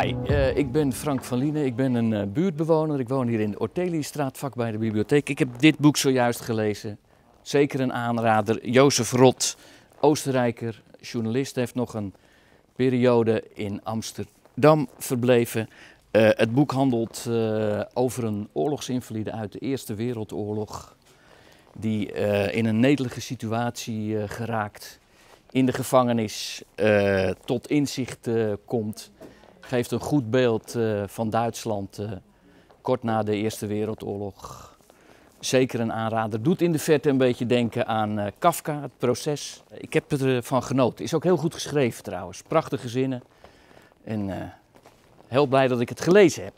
Hi, uh, ik ben Frank van Liene. Ik ben een uh, buurtbewoner. Ik woon hier in de Orteliestraat, vlak bij de bibliotheek. Ik heb dit boek zojuist gelezen. Zeker een aanrader. Jozef Rot, Oostenrijker, journalist, heeft nog een periode in Amsterdam verbleven. Uh, het boek handelt over een oorlogsinvalide uit de Eerste Wereldoorlog. Die in een netelige situatie geraakt in de gevangenis tot inzicht komt geeft een goed beeld uh, van Duitsland uh, kort na de Eerste Wereldoorlog. Zeker een aanrader. Doet in de verte een beetje denken aan uh, Kafka, het proces. Ik heb ervan genoten. Is ook heel goed geschreven trouwens. Prachtige zinnen. En heel blij dat ik het gelezen heb.